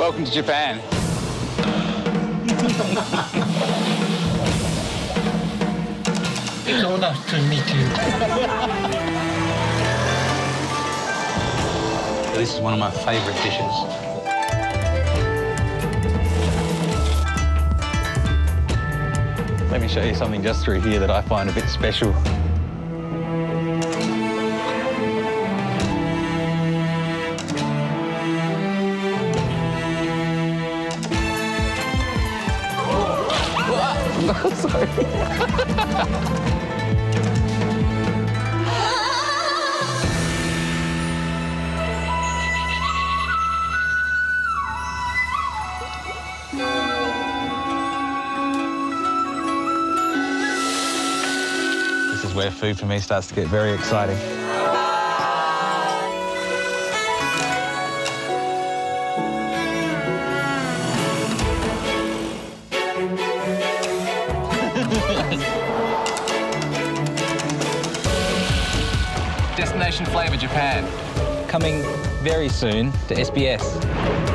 Welcome to Japan. It's honor to meet you. This is one of my favourite dishes. Let me show you something just through here that I find a bit special. This is where food for me starts to get very exciting. Destination Flavour Japan. Coming very soon to SBS.